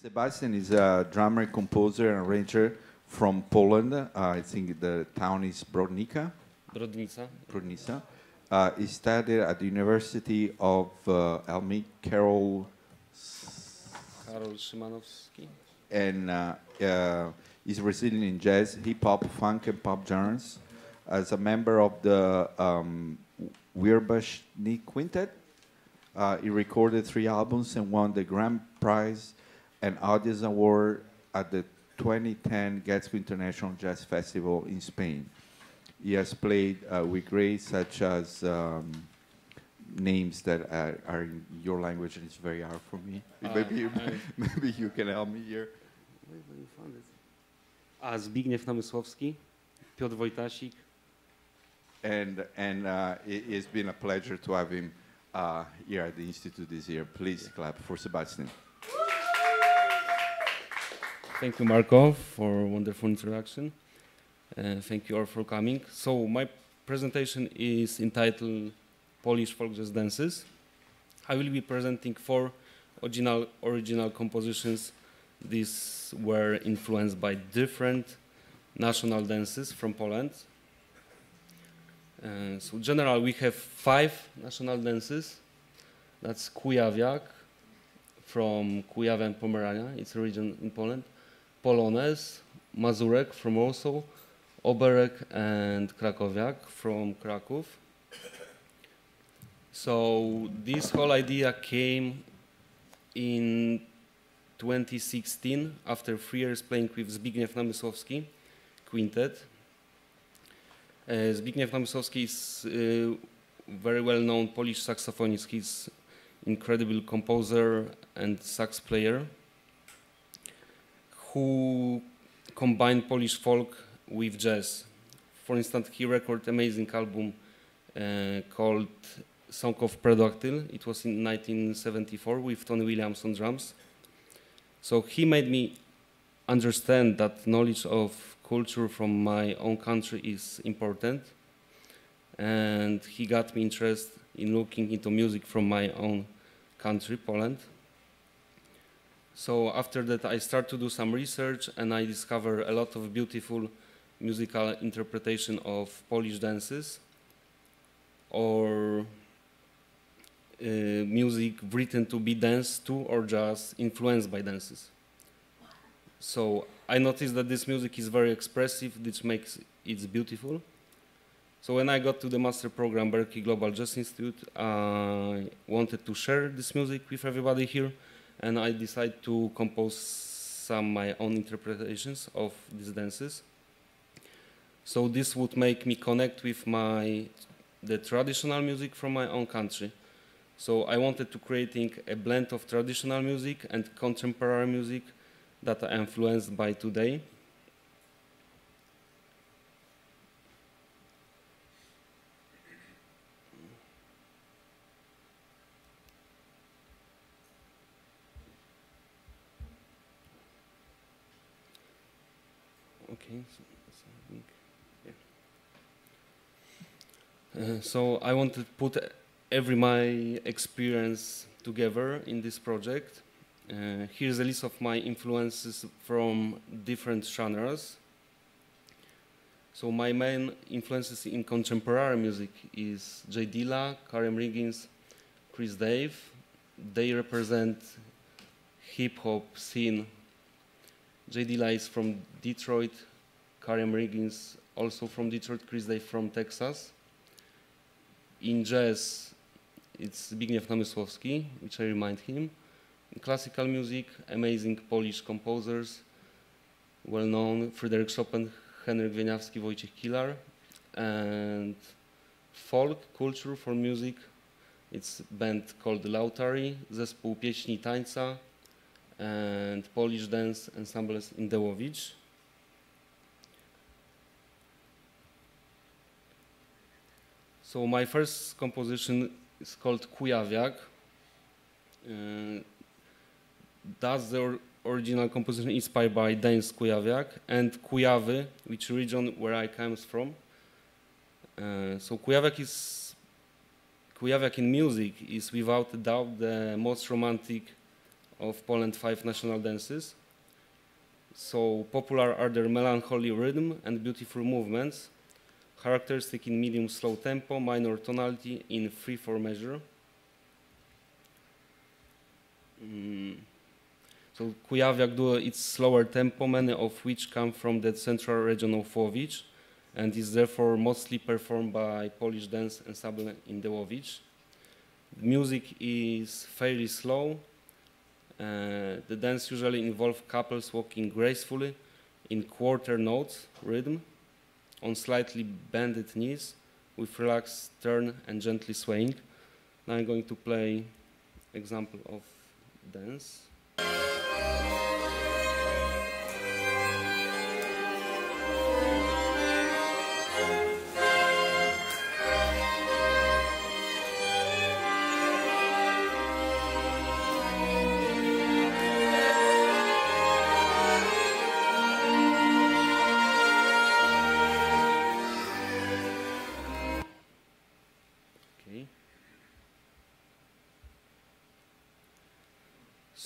Sebastian is a drummer, composer, and arranger from Poland. Uh, I think the town is Brodnica. Brodnica. Brodnica. Uh, he studied at the University of uh, Elmi, Carol, Karol Szymanowski. and uh, uh, is resident in jazz, hip hop, funk, and pop genres. As a member of the um, Wirbashny Quintet, uh, he recorded three albums and won the Grand Prize and Audience Award at the 2010 Getxo International Jazz Festival in Spain. He has played uh, with greats such as um, names that are, are in your language and it's very hard for me. Uh, maybe, you, I- maybe you can help me here. Where where you found it? A Zbigniew Namysłowski, Piotr Wojtasik, And, and uh, it, it's been a pleasure to have him uh, here at the Institute this year. Please clap for Sebastian. Thank you, Marco, for a wonderful introduction. Uh, thank you all for coming. So my presentation is entitled Polish Folk Jazz Dances. I will be presenting four original, original compositions. These were influenced by different national dances from Poland. Uh, so general, we have five national dances. That's Kujawiak from Kujaw and Pomerania. It's a region in Poland. Polonez, Mazurek from Warsaw, Oberek and Krakowiak from Kraków. So this whole idea came in 2016 after three years playing with Zbigniew Namysłowski quintet. Uh, Zbigniew Namysłowski is uh, very well known Polish saxophonist. He's incredible composer and sax player who combined Polish folk with jazz. For instance, he recorded an amazing album uh, called Song of Pterodactyl. It was in 1974 with Tony Williams on drums. So he made me understand that knowledge of culture from my own country is important. And he got me interested in looking into music from my own country, Poland. So after that, I start to do some research, and I discover a lot of beautiful musical interpretation of Polish dances or uh, music written to be danced to or just influenced by dances. So I noticed that this music is very expressive, which makes it beautiful. So when I got to the master program, Berklee Global Jazz Institute, I wanted to share this music with everybody here, and I decided to compose some my own interpretations of these dances. So this would make me connect with my the traditional music from my own country. So I wanted to creating a blend of traditional music and contemporary music that are influenced by today. Okay, so, so I think, yeah. Uh, so I wanted to put every my experience together in this project. Uh, here's a list of my influences from different genres. So my main influences in contemporary music is Jay Dilla, Karriem Riggins, Chris Dave. They represent hip hop scene. Jay Dilla is from Detroit, Karriem Riggins also from Detroit, Chris Dave from Texas. In jazz, it's Zbigniew Namysłowski, which I remind him. In classical music, amazing Polish composers, well known Fryderyk Chopin, Henryk Wieniawski, Wojciech Kilar. And folk culture for music, it's band called Lautari, zespół pieśni i tańca, and Polish dance ensembles in Dewowicz. So my first composition is called Kujawiak. Uh, that's the or original composition inspired by Dance Kujawiak and Kujawy, which region where I comes from. Uh, so Kujawiak is Kujawiak in music is without a doubt the most romantic of Poland five national dances. So popular are their melancholy rhythm and beautiful movements, characteristic in medium slow tempo, minor tonality in 3-4 measure. Mm. So Kujawiak duo its slower tempo, many of which come from the central region of Łowicz and is therefore mostly performed by Polish dance ensemble in the Łowicz. The music is fairly slow. Uh, the dance usually involves couples walking gracefully in quarter notes rhythm on slightly bended knees with relaxed turn and gently swaying. Now I'm going to play example of dance.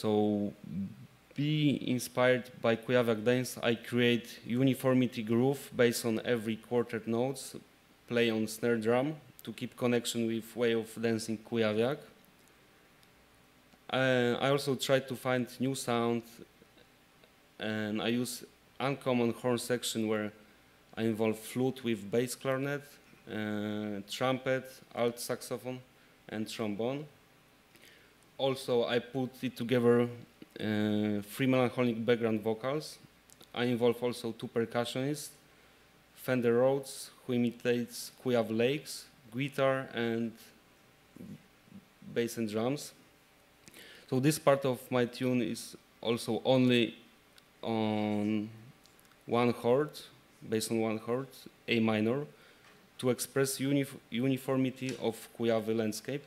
So, be inspired by Kujawiak dance, I create uniformity groove based on every quartet notes, play on snare drum to keep connection with way of dancing Kujawiak. Uh, I also try to find new sound and I use uncommon horn section where I involve flute with bass clarinet, uh, trumpet, alt saxophone, and trombone. Also, I put it together uh, three melancholic background vocals. I involve also two percussionists, Fender Rhodes, who imitates Kujav Lakes, guitar, and bass and drums. So this part of my tune is also only on one chord, based on one chord, A minor, to express unif uniformity of Kujawy landscape.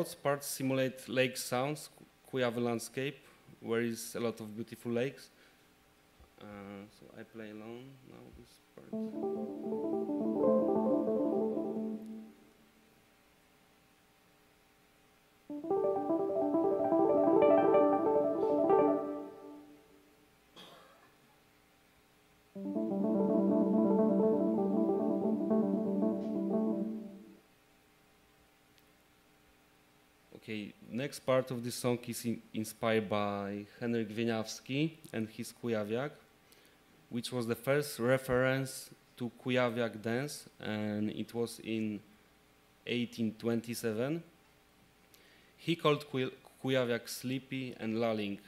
Fender Rhodes part simulate lake sounds, Kujawy landscape, where is a lot of beautiful lakes. Uh, so I play alone now this part. Okay, next part of this song is in, inspired by Henryk Wieniawski and his Kujawiak, which was the first reference to Kujawiak dance, and it was in 1827. He called Kuj- Kujawiak sleepy and lulling,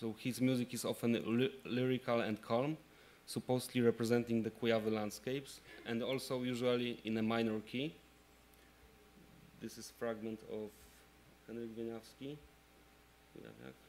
so his music is often ly- lyrical and calm, supposedly representing the Kujawy landscapes, and also usually in a minor key. This is fragment of Henryk Wieniawski. Kujawiak.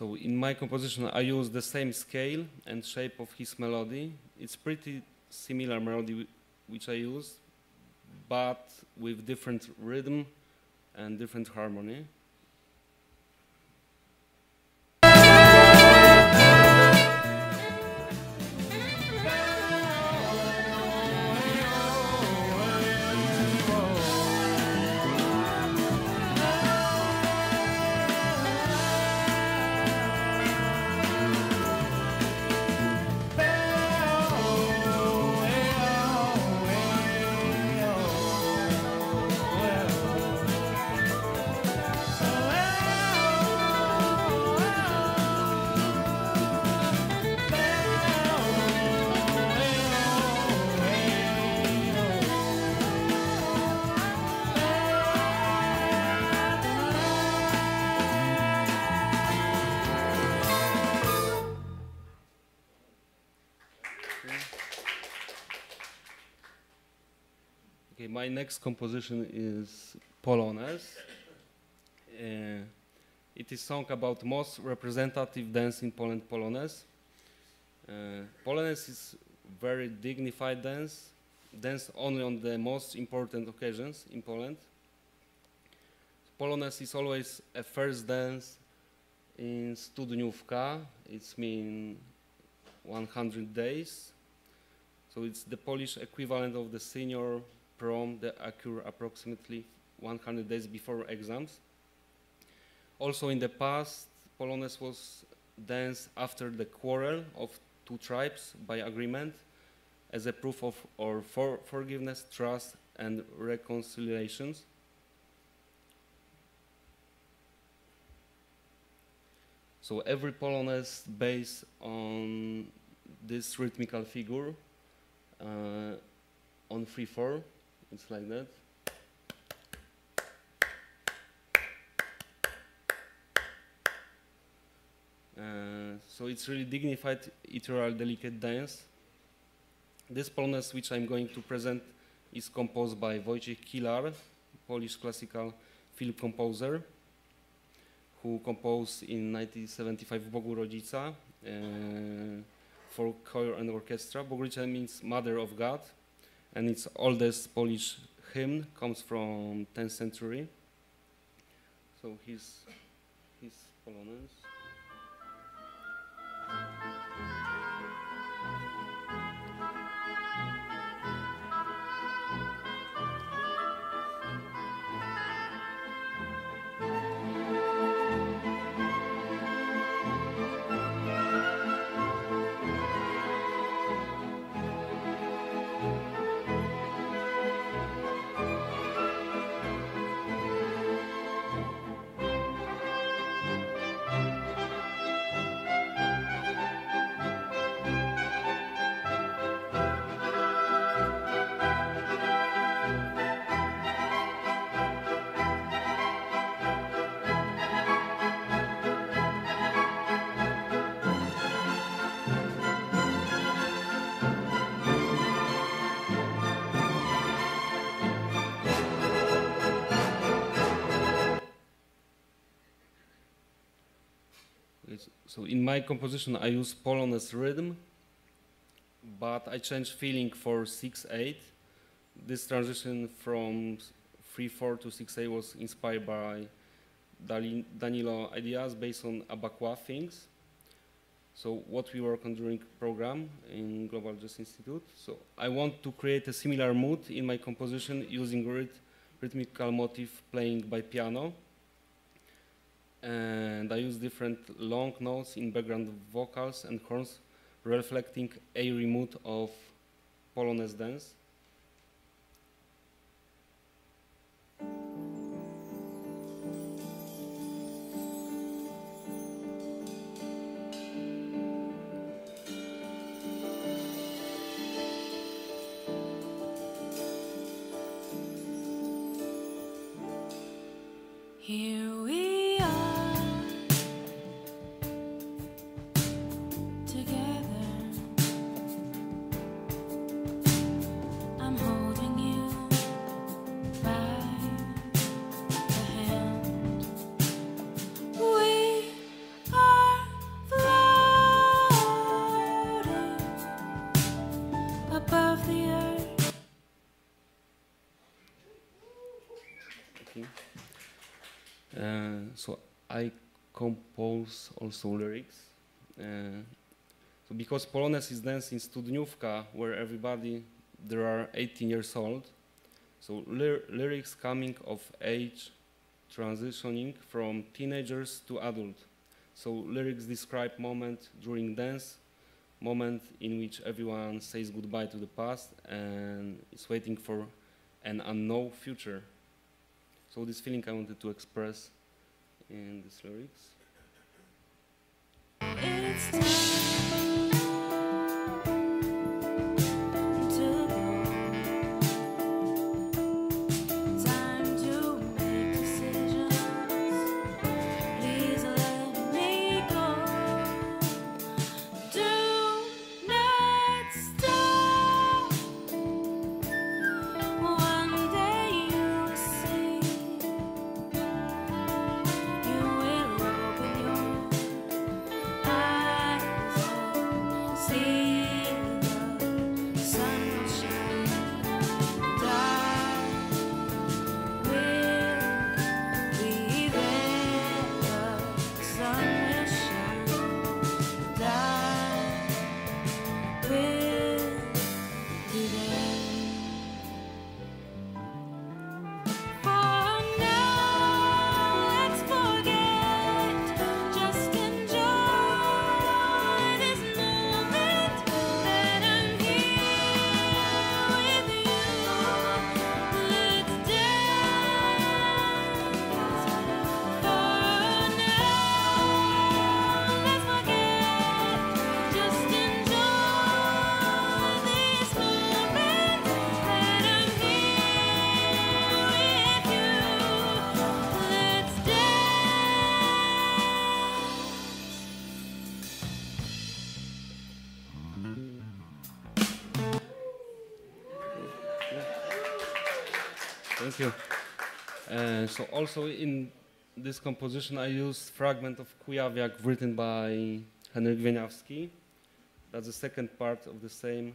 So in my composition, I use the same scale and shape of his melody. It's pretty similar melody which I use, but with different rhythm and different harmony. My next composition is Polonaise. Uh, it is song about most representative dance in Poland, Polonaise. Uh, Polonaise is very dignified dance, dance only on the most important occasions in Poland. Polonaise is always a first dance in studniówka. It's mean 100 days. So it's the Polish equivalent of the senior prom that occur approximately 100 days before exams. Also in the past, Polonaise was danced after the quarrel of two tribes by agreement as a proof of our for forgiveness, trust, and reconciliations. So every Polonaise based on this rhythmical figure uh, on 3-4. It's like that. Uh, so it's really dignified, ethereal, delicate dance. This Polonaise which I'm going to present is composed by Wojciech Kilar, Polish classical film composer, who composed in 1975 Bogurodzica uh, for choir and orchestra. Bogurodzica means Mother of God, and its oldest Polish hymn comes from 10th century. So he's, he's Polonaise. In my composition, I use Polonaise rhythm, but I change feeling for 6-8. This transition from 3-4 to 6-8 was inspired by Danilo ideas based on Abakuá things. So what we work on during program in Global Jazz Institute. So I want to create a similar mood in my composition using rhythmical motif playing by piano and I use different long notes in background vocals and horns, reflecting airy mood of Polonaise dance. I compose also lyrics. Uh, so because Polonaise is dance in Studniówka, where everybody there are 18 years old, so ly- lyrics coming of age, transitioning from teenagers to adult. So lyrics describe moment during dance, moment in which everyone says goodbye to the past and is waiting for an unknown future. So this feeling I wanted to express in these lyrics. Uh, so also in this composition I used fragment of Kujawiak written by Henryk Wieniawski. That's the second part of the same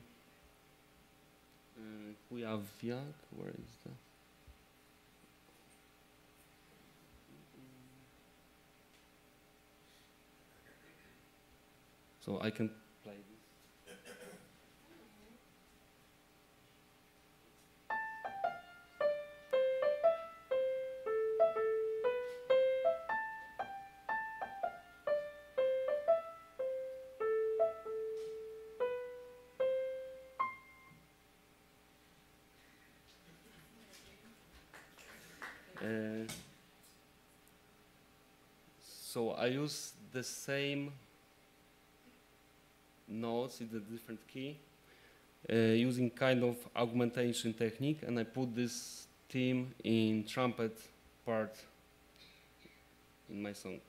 uh, Kujawiak. Where is that? So I can Uh, so I use the same notes in the different key uh, using kind of augmentation technique and I put this theme in trumpet part in my song.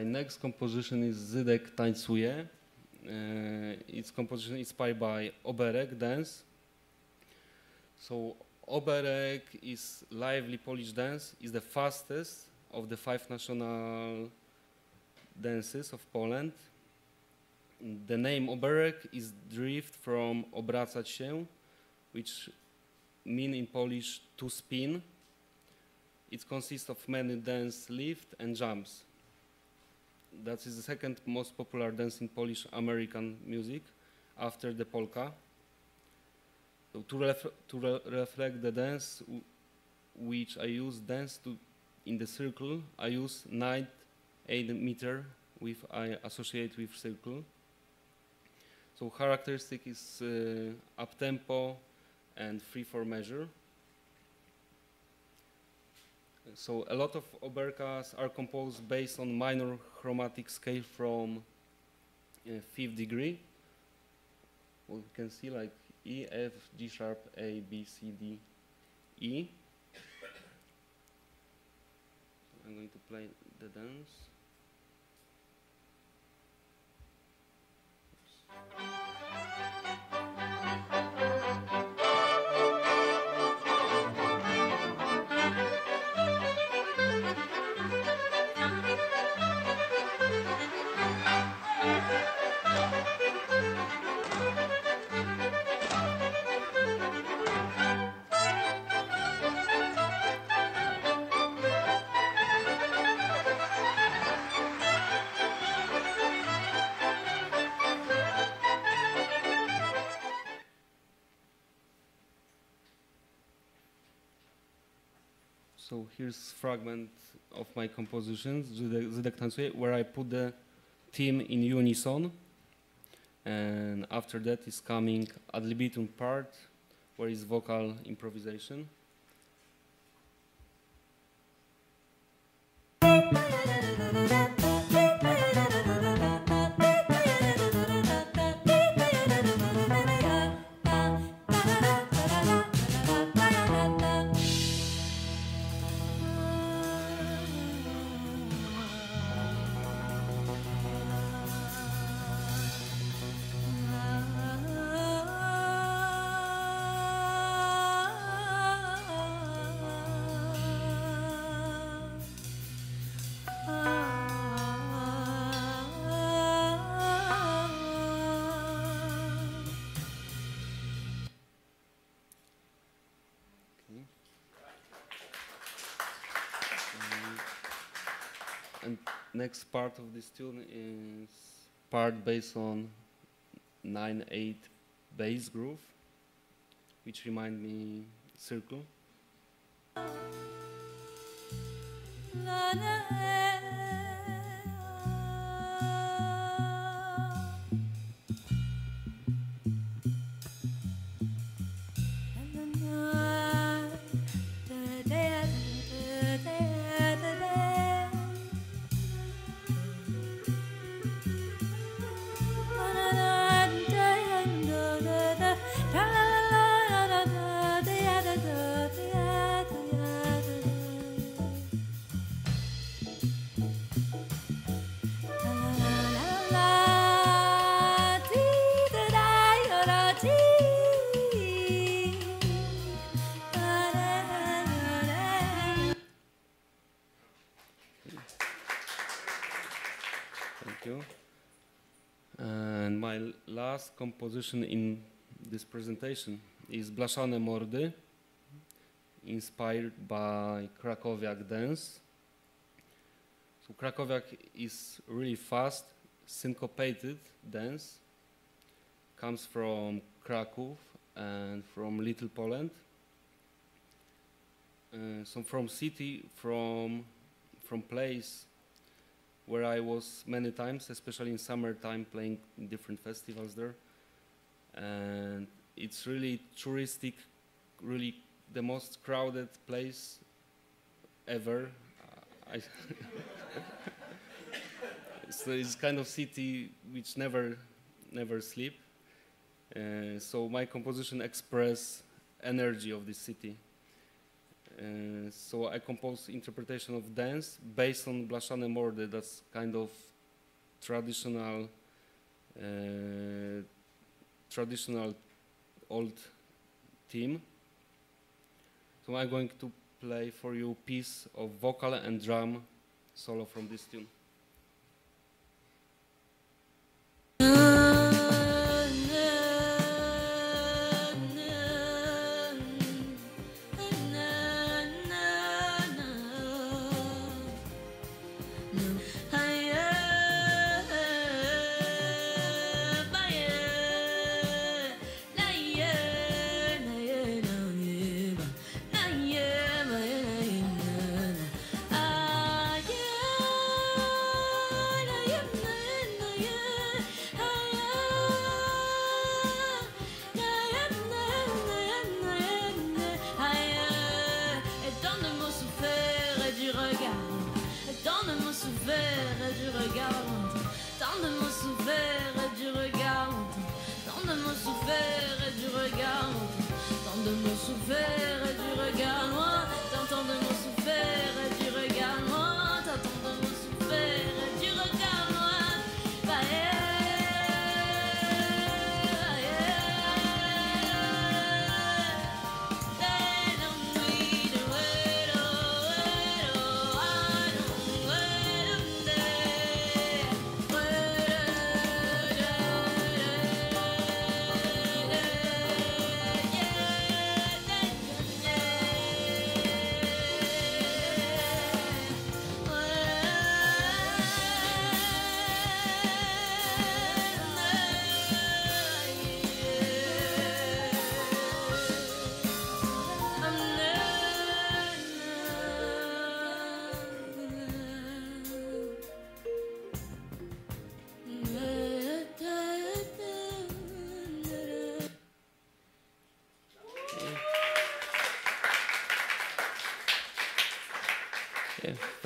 My next composition is Zydek Tańcuje. It's composition inspired by Oberek dance. So Oberek is lively Polish dance. is the fastest of the five national dances of Poland. The name Oberek is derived from obracać się, which mean in Polish to spin. It consists of many dance, lift, and jumps. That is the second most popular dance in Polish American music after the polka. So to, ref to re reflect the dance which I use dance to in the circle, I use 9 8 meter with I associate with circle. So characteristic is uh, up tempo and free for measure. So a lot of oberkas are composed based on minor chromatic scale from uh, fifth degree. Well, you can see like E, F, G sharp, A, B, C, D, E. I'm going to play the dance. Here's fragment of my compositions, Zydek tancuje, where I put the theme in unison. And after that is coming ad libitum part, where is vocal improvisation. Next part of this tune is part based on 9-8 bass groove, which remind me circle. Composition in this presentation is Blaszane Mordy, inspired by Krakowiak dance. So Krakowiak is really fast, syncopated dance. Comes from Kraków and from Little Poland. Uh, so from city, from from place where I was many times, especially in summertime, playing different festivals there. And it's really touristic, really the most crowded place ever. Uh, so it's kind of city which never, never sleep. Uh, so my composition express energy of this city. Uh, so I compose interpretation of dance based on Blaszane Mordy. That's kind of traditional, uh, traditional old theme. So I'm going to play for you a piece of vocal and drum solo from this tune.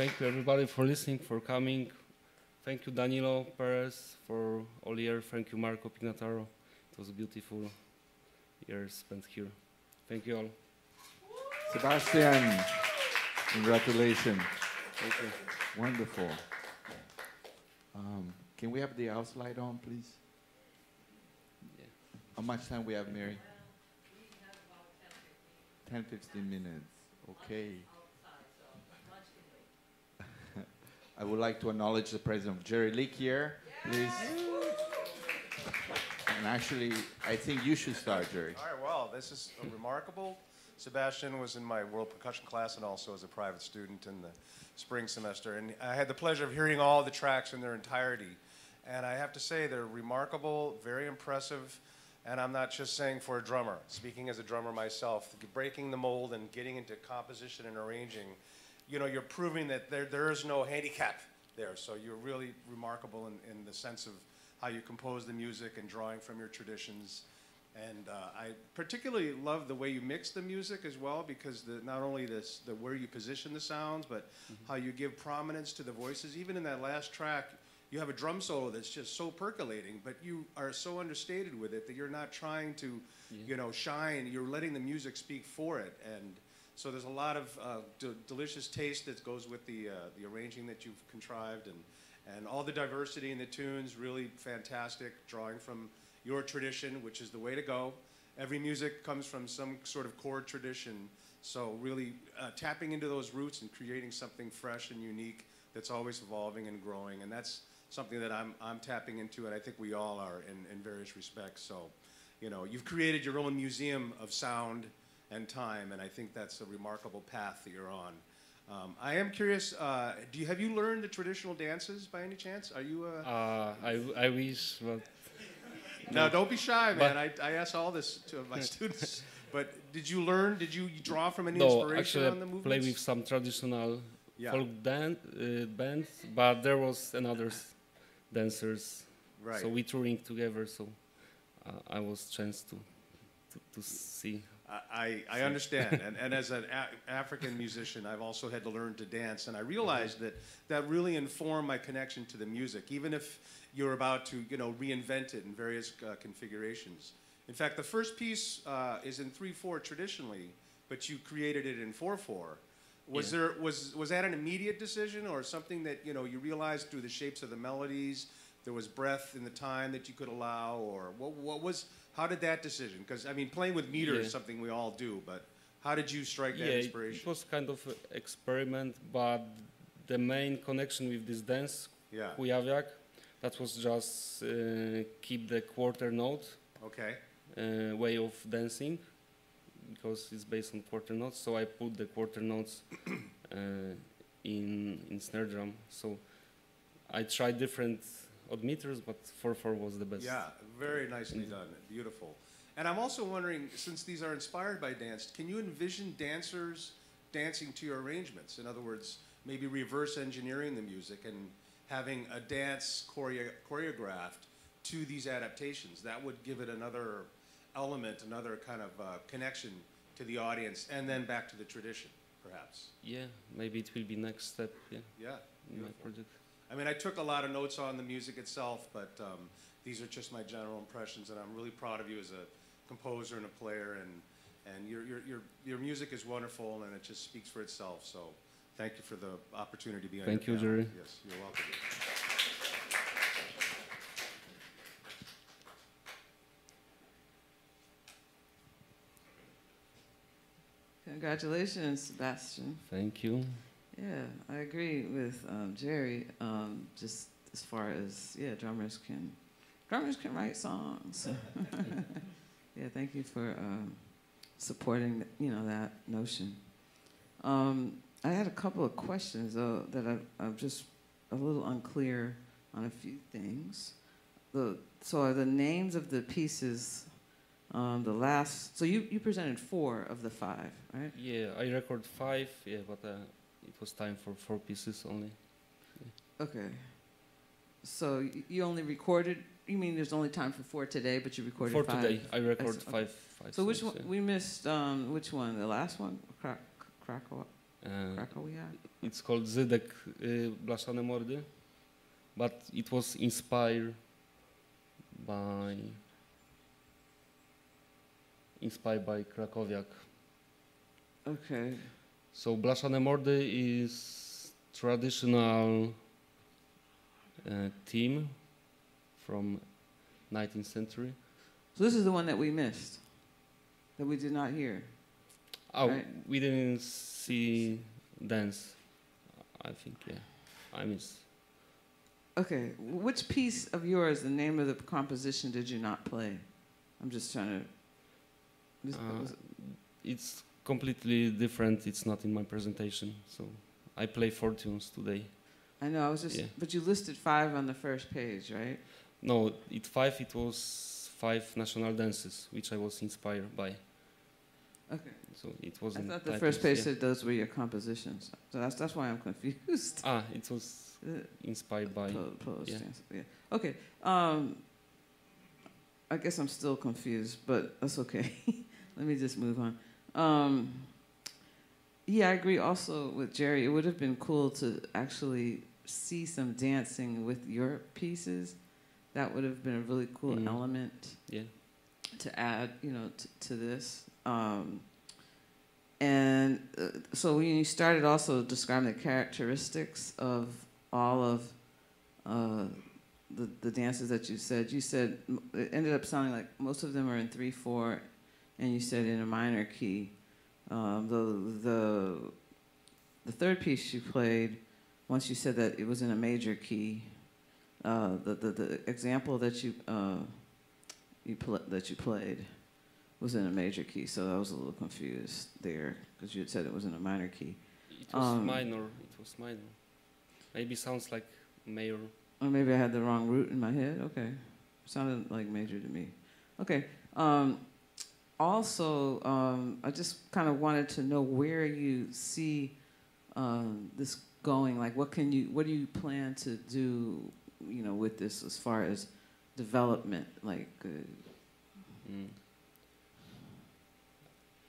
Thank you everybody for listening, for coming. Thank you Danilo Perez for all year. Thank you Marco Pignataro. It was a beautiful year spent here. Thank you all. Sebastian, congratulations. Thank you. Wonderful. Um, can we have the house light on, please? Yeah. How much time we have, Mary? 10, 15 minutes. Okay. I would like to acknowledge the presence of Jerry Leake here, please. And actually, I think you should start, Jerry. All right, well, this is remarkable. Sebastian was in my world percussion class and also as a private student in the spring semester. And I had the pleasure of hearing all the tracks in their entirety. And I have to say, they're remarkable, very impressive. And I'm not just saying for a drummer, speaking as a drummer myself, breaking the mold and getting into composition and arranging, you know, you're proving that there, there is no handicap there. So you're really remarkable in, in the sense of how you compose the music and drawing from your traditions. And uh, I particularly love the way you mix the music as well, because the, not only this, the where you position the sounds, but how you give prominence to the voices. Even in that last track, you have a drum solo that's just so percolating, but you are so understated with it that you're not trying to, you know, shine. You're letting the music speak for it, and so there's a lot of uh, de- delicious taste that goes with the uh, the arranging that you've contrived, and and all the diversity in the tunes. Really fantastic, drawing from your tradition, which is the way to go. Every music comes from some sort of core tradition. So really uh, tapping into those roots and creating something fresh and unique that's always evolving and growing, and that's something that I'm I'm tapping into, and I think we all are in, in various respects. So, you know, you've created your own museum of sound and time, and I think that's a remarkable path that you're on. Um, I am curious. Uh, do you have you learned the traditional dances by any chance? Are you? Uh, Uh, I, I wish, but now, don't be shy, man. I, I ask all this to my students. But did you learn? Did you draw from any no, inspiration actually on the movements? play with some traditional Yeah. folk dan- uh, bands, but there was another dancers. Right. So we touring together, so uh, I was chance to, to, to see. I, I understand, and, and as an a- African musician, I've also had to learn to dance, and I realized that that really informed my connection to the music, even if you're about to, you know, reinvent it in various uh, configurations. In fact, the first piece uh, is in three four traditionally, but you created it in four four. Was Yeah. there was was that an immediate decision, or something that you know you realized through the shapes of the melodies? There was breath in the time that you could allow, or what, what was? How did that decision? Because I mean, playing with meter is something we all do, but how did you strike that yeah, inspiration? it was kind of an experiment, but the main connection with this dance, yeah. kujawiak, that was just uh, keep the quarter note Okay. uh, way of dancing because it's based on quarter notes. So I put the quarter notes uh, in in snare drum. So I tried different odd meters, but four four was the best. Yeah, very nicely done. Beautiful. And I'm also wondering, since these are inspired by dance, can you envision dancers dancing to your arrangements? In other words, maybe reverse engineering the music and having a dance choreo- choreographed to these adaptations. That would give it another element, another kind of uh, connection to the audience, and then back to the tradition, perhaps. Yeah, maybe it will be next step. Yeah, Yeah. in my beautiful. project. I mean, I took a lot of notes on the music itself, but um, these are just my general impressions, and I'm really proud of you as a composer and a player, and And your, your, your, your music is wonderful, and it just speaks for itself. So thank you for the opportunity to be on Thank your you, panel. Jerry. Yes, you're welcome. Congratulations, Sebastian. Thank you. Yeah, I agree with um, Jerry. Um, just as far as yeah, drummers can drummers can write songs. yeah, thank you for um, supporting you know that notion. Um, I had a couple of questions though that I, I'm just a little unclear on a few things. The so are the names of the pieces. Um, the last, so you, you presented four of the five, right? Yeah, I record five. Yeah, but uh, it was time for four pieces only. Okay. So y- you only recorded, you mean there's only time for four today, but you recorded For five? today, I recorded okay. five. five So which songs, one, we missed, um, which one? The last one? Krak, Krakow, yeah. Uh? It's called Zydek y, Blaszane Mordy, but it was inspired by inspired by Krakowiak. Okay. So Blaszane Mordy is traditional uh, team from 19th century. So this is the one that we missed, that we did not hear. Oh, Right. we didn't see dance. I think yeah, I miss. Okay. Which piece of yours, the name of the composition, did you not play? I'm just trying to. this- Uh, It's completely different. It's not in my presentation, so I play four tunes today. I know, I was just, yeah. but you listed five on the first page, right? No, it five. It was five national dances, which I was inspired by. Okay. So it wasn't. thought the first page yeah. said those were your compositions. So that's, that's why I'm confused. Ah, it was Uh, inspired by. Po- Polish yeah. dance, yeah. Okay. Um, I guess I'm still confused, but that's okay. Let me just move on. Um, yeah, I agree also with Jerry. It would have been cool to actually see some dancing with your pieces. That would have been a really cool Mhm. element Yeah. to add, you know, t- to this. Um, and uh, so when you started also describing the characteristics of all of uh, the, the dances that you said, you said it ended up sounding like most of them are in three four, and you said in a minor key. Um, the the the third piece you played, once you said that it was in a major key. Uh, the, the the example that you uh, you that you played was in a major key, so I was a little confused there because you had said it was in a minor key. It was Um, minor. It was minor. Maybe sounds like major. Or maybe I had the wrong root in my head. Okay, sounded like major to me. Okay. Um, also, um, I just kind of wanted to know where you see um, this going. Like, what can you, what do you plan to do, you know, with this as far as development? Like, uh, Mm.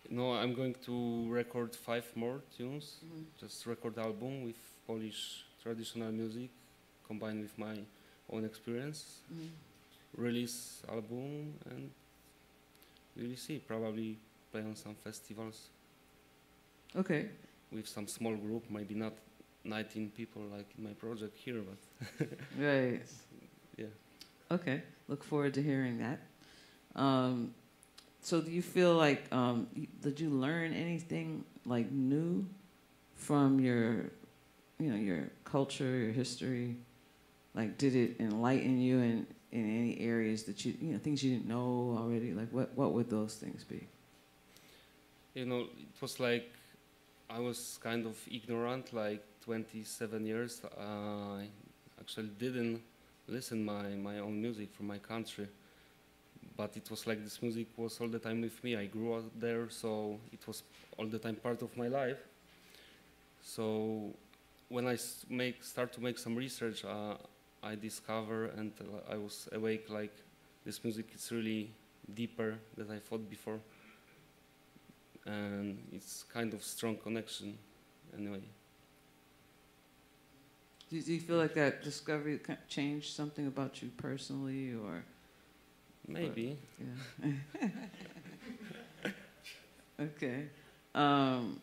No, I'm going to record five more tunes. Just record album with Polish traditional music combined with my own experience. Release album and we will see. Probably play on some festivals okay. with some small group. Maybe not 19 people like in my project here, but Right. yeah. Okay, look forward to hearing that. Um, so, do you feel like um, did you learn anything like new from your, you know, your culture, your history? Like, did it enlighten you in, in any areas that you, you know, things you didn't know already? Like, what what would those things be? you know, it was like I was kind of ignorant, like 27 years. I actually didn't listen my, my own music from my country, but it was like this music was all the time with me. I grew up there, so it was all the time part of my life. So when I make start to make some research, uh, I discover and uh, I was awake like this music is really deeper than I thought before and it's kind of strong connection anyway Do you, feel like that discovery changed something about you personally, or maybe yeah? Okay. Um,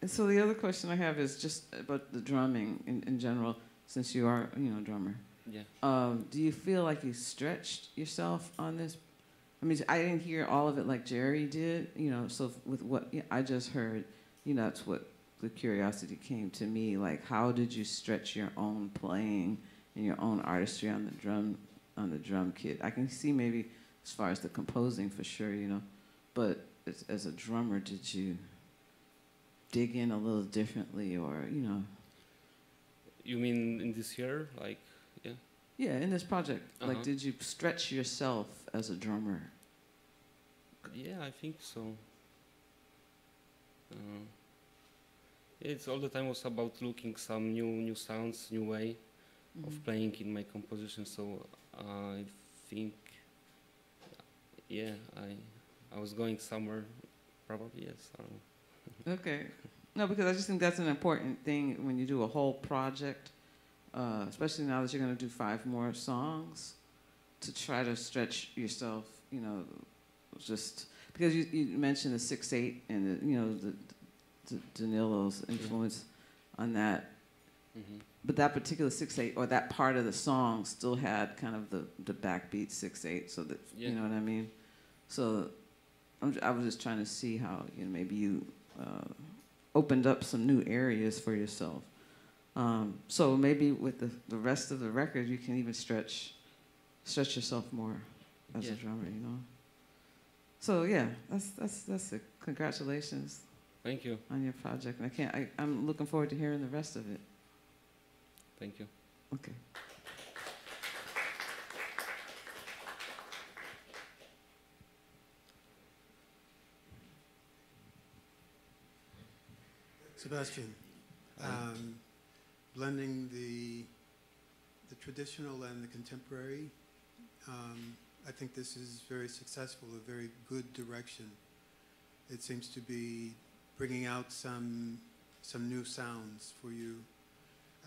and so the other question I have is just about the drumming in, in general, since you are, you know, a drummer. Yeah. Um, do you feel like you stretched yourself on this? I mean, I didn't hear all of it like Jerry did, you know. So with what yeah, I just heard, you know, that's what the curiosity came to me. Like, how did you stretch your own playing and your own artistry on the drum on the drum kit? I can see maybe as far as the composing for sure, you know, but as, as a drummer, did you dig in a little differently, or you know? You mean in this year? Like, yeah. Yeah, in this project, like, Uh-huh. did you stretch yourself as a drummer? Yeah, I think so. Uh, it's all the time was about looking some new new sounds, new way Mm-hmm. of playing in my composition. So I think, yeah, I I was going somewhere. Probably yes. I don't know. Okay. No, because I just think that's an important thing when you do a whole project, uh, especially now that you're going to do five more songs, to try to stretch yourself. You know, just because you, you mentioned the six eight and the, you know the, the Danilo's influence on that, Mhm. but that particular six eight or that part of the song still had kind of the the backbeat six eight, so that Yeah. you know what I mean. So I'm, j- I was just trying to see how you know maybe you uh, opened up some new areas for yourself. Um, so maybe with the, the rest of the record, you can even stretch stretch yourself more as a drummer. You know. So yeah, that's that's that's it. Congratulations Thank you. on your project. And I can't. I, I'm looking forward to hearing the rest of it. Thank you. Okay. Sebastian, um, blending the, the traditional and the contemporary, um, I think this is very successful, a very good direction. It seems to be bringing out some, some new sounds for you.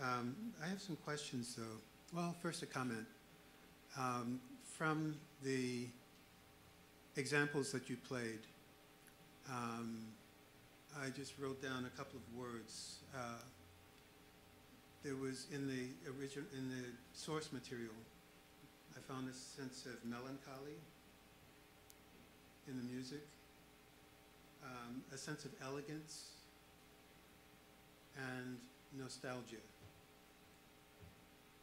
Um, I have some questions though. Well, first a comment. Um, from the examples that you played, um, I just wrote down a couple of words. Uh, there was in the original, in the source material, I found a sense of melancholy in the music, um, a sense of elegance, and nostalgia.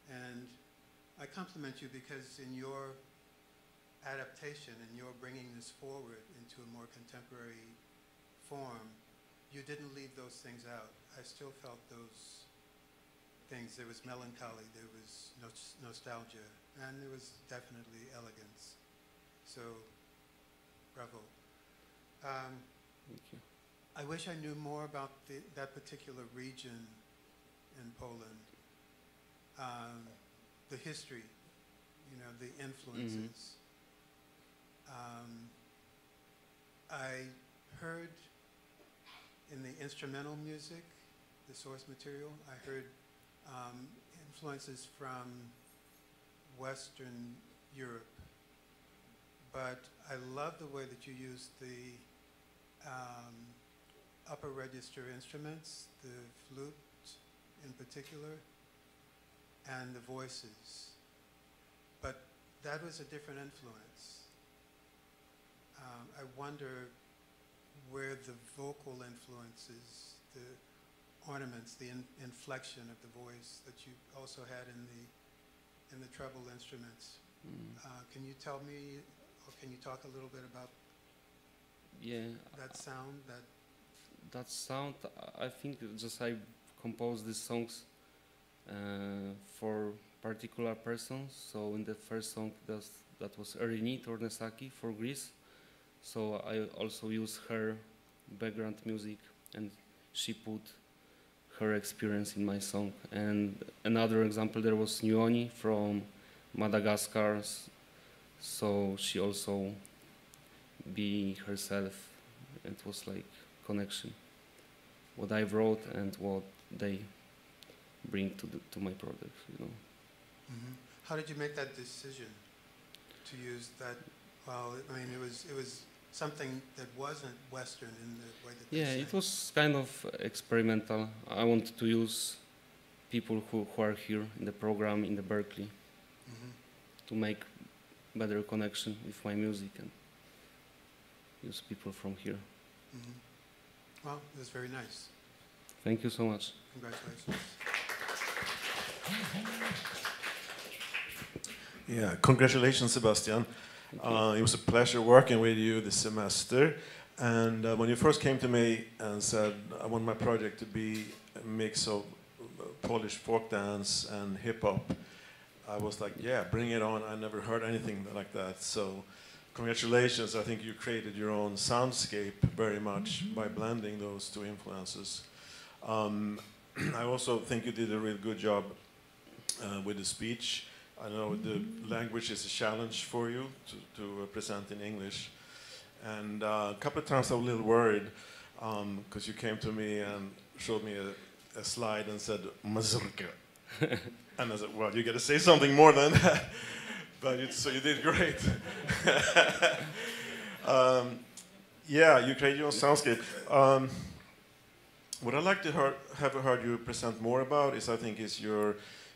And I compliment you because in your adaptation and your bringing this forward into a more contemporary form, you didn't leave those things out. I still felt those things. There was melancholy, there was nos- nostalgia, and there was definitely elegance. So, bravo. Um, Thank you. I wish I knew more about the, that particular region in Poland. Um, the history, you know, the influences. Um, I heard in the instrumental music, the source material, I heard um, influences from Western Europe. But I love the way that you use the um, upper register instruments, the flute in particular, and the voices. But that was a different influence. Um, I wonder where the vocal influences, the ornaments, the in, inflection of the voice that you also had in the in the treble instruments. Mm. Uh, can you tell me, or can you talk a little bit about Yeah, that sound? That that sound I- think just i composed these songs uh, for particular persons. So in the first song that's, that was erini tornesaki for greece. So i also use her background music and she put her experience in my song. And another example there was Nuoni from madagascar. So she also be herself it was like connection what I wrote and what they bring to the, to my project you know How did you make that decision to use that? Well, I mean, it was it was something that wasn't Western in the way that Yeah, sang. it was kind of experimental. I wanted to use people who, who are here in the program in the Berklee Mhm. to make better connection with my music and use people from here. Well, it was very nice. Thank you so much. Congratulations. Yeah, congratulations, Sebastian. Uh, it was a pleasure working with you this semester. And uh, when you first came to me and said, I want my project to be a mix of uh, Polish folk dance and hip hop, I was like, yeah, bring it on. I never heard anything like that. So, congratulations. I think you created your own soundscape very much by blending those two influences. Um, I also think you did a really good job uh, with the speech. I know the language is a challenge for you to, to uh, present in English. And uh, a couple of times I was a little worried because you came to me and showed me a, a slide and said, Mazurka. and I said, well, you got to say something more than that. but you, so you did great. um, yeah, you created your own soundscape. Um, what I'd like to hear, have heard you present more about is, I think, is your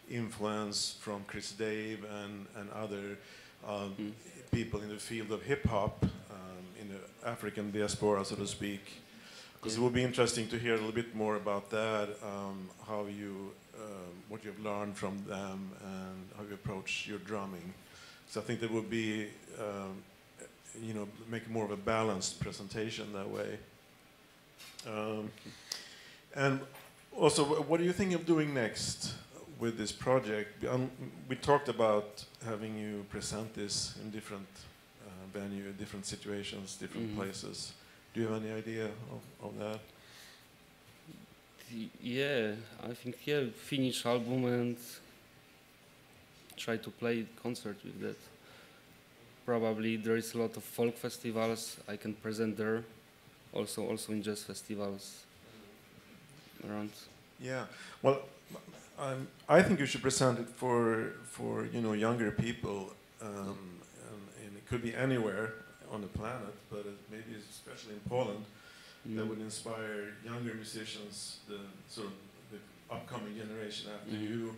influence from Chris Dave and, and other um, Mm. people in the field of hip hop, um, in the African diaspora, so to speak. Because it would be interesting to hear a little bit more about that, um, how you, um, what you've learned from them, and how you approach your drumming. So I think that would be, um, you know, make more of a balanced presentation that way. Um, and also, what do you think of doing next with this project? Um, we talked about having you present this in different uh, venue, different situations, different Mhm. places. Do you have any idea of, of that? Yeah, I think yeah, finish album and try to play concert with that. Probably there is a lot of folk festivals I can present there, also also in jazz festivals around. Yeah. Well, um, I think you should present it for for you know younger people, um, and, and it could be anywhere on the planet, but it, maybe especially in Poland, that Mm. would inspire younger musicians, the sort of the upcoming generation after Mhm. you,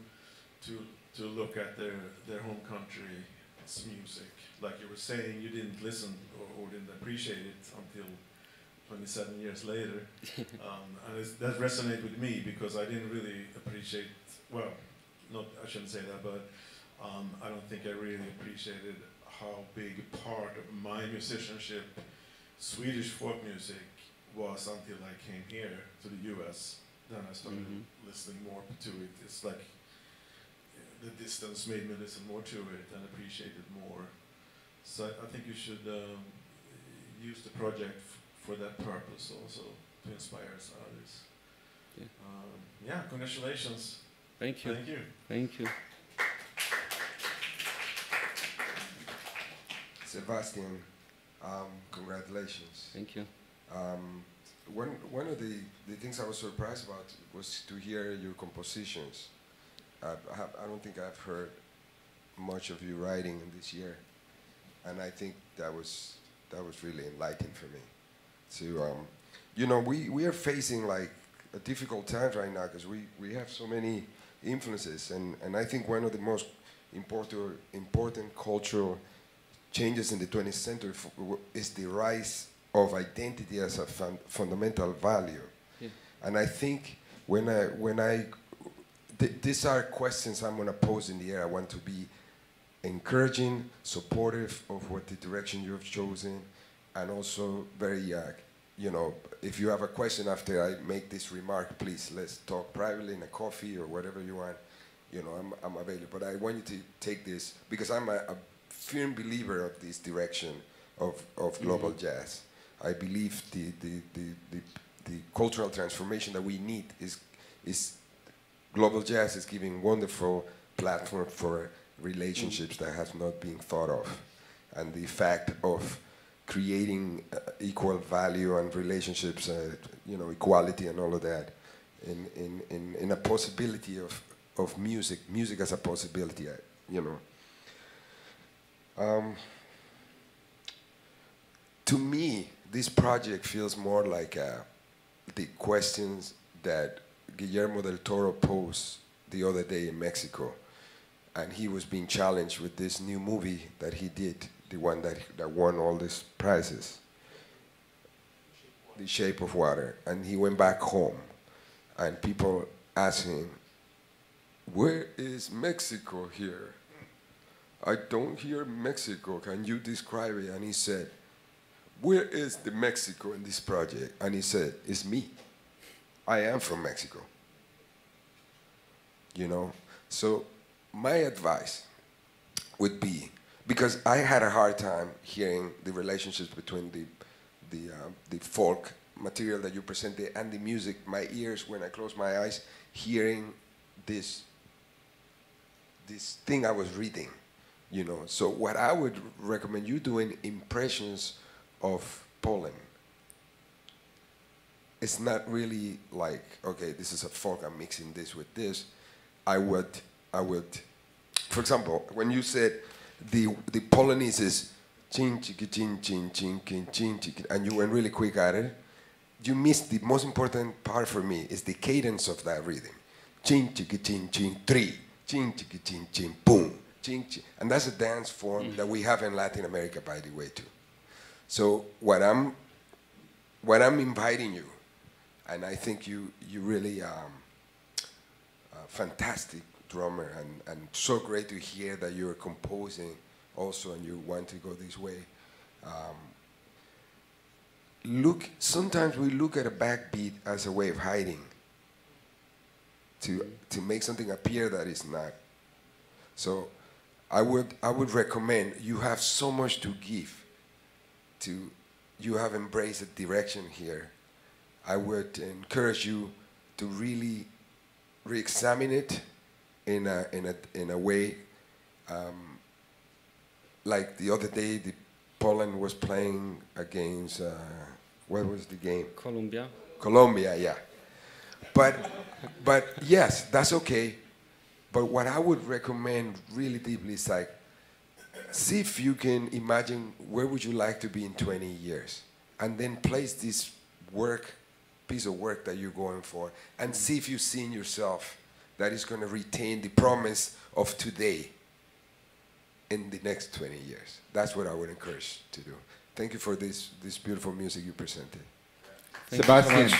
to to look at their their home country's music. Like you were saying, you didn't listen or, or didn't appreciate it until 27 years later. um, and that resonated with me because I didn't really appreciate, well, not, I shouldn't say that, but um, I don't think I really appreciated how big a part of my musicianship, Swedish folk music, was until I came here to the US. Then I started Mhm. listening more to it. It's like the distance made me listen more to it and appreciate it more. So I, I think you should um, use the project f- for that purpose also to inspire others. Yeah. Um, yeah, congratulations. Thank you, Thank you. thank you. Sebastian, um, congratulations. Thank you. Um, one, one of the, the things I was surprised about was to hear your compositions. I, I, have, I don't think I've heard much of you writing this year, and I think that was that was really enlightening for me. To um, you know, we, we are facing like a difficult times right now because we, we have so many influences, and, and I think one of the most important important cultural changes in the 20th century f- w- is the rise of identity as a fun- fundamental value. Yeah. And I think when I, when I, th- these are questions I'm going to pose in the air. I want to be encouraging, supportive of what the direction you've chosen, and also very, uh, you know, if you have a question after I make this remark, please let's talk privately in a coffee or whatever you want. You know, I'm, I'm available. But I want you to take this because I'm a, a firm believer of this direction of, of global jazz. I believe the, the, the, the, the cultural transformation that we need is, is global jazz is giving wonderful platform for relationships that have not been thought of. And the fact of creating uh, equal value and relationships, uh, you know, equality and all of that, in, in, in, in a possibility of, of music, music as a possibility, uh, you know. Um, to me, this project feels more like uh, the questions that Guillermo del Toro posed the other day in Mexico. And he was being challenged with this new movie that he did, the one that, that won all these prizes, The Shape of Water. And he went back home, and people asked him, Where is Mexico here? I don't hear Mexico. Can you describe it? And he said, Where is the Mexico in this project? And he said, It's me. I am from Mexico. You know? So, my advice would be because I had a hard time hearing the relationships between the, the, uh, the folk material that you presented and the music. My ears, when I closed my eyes, hearing this, this thing I was reading you know. So what I would recommend you doing impressions of Poland. It's not really like okay, this is a folk. I'm mixing this with this. I would, I would, for example, when you said the the Polonese is chin chiki chin chin chin chin chin chin, and you went really quick at it, you missed the most important part for me is the cadence of that rhythm. Chin chiki chin chin three, chin chiki chin chin boom, chin chin, and that's a dance form mm-hmm. that we have in Latin America, by the way, too. So what I'm what I'm inviting you, and I think you you really um, a fantastic drummer, and, and so great to hear that you're composing also, and you want to go this way. Um, look, sometimes we look at a backbeat as a way of hiding, to to make something appear that is not. So, I would I would recommend you have so much to give. To you have embraced a direction here. I would encourage you to really re-examine it in a in a in a way. Um, like the other day, the Poland was playing against uh, what was the game? Colombia. Colombia, yeah. But but yes, that's okay. But what I would recommend really deeply is like see if you can imagine where would you like to be in 20 years and then place this work piece of work that you're going for and see if you've seen yourself that is going to retain the promise of today in the next 20 years. That's what i would encourage to do. Thank you for this this beautiful music you presented. Thank you so Sebastian.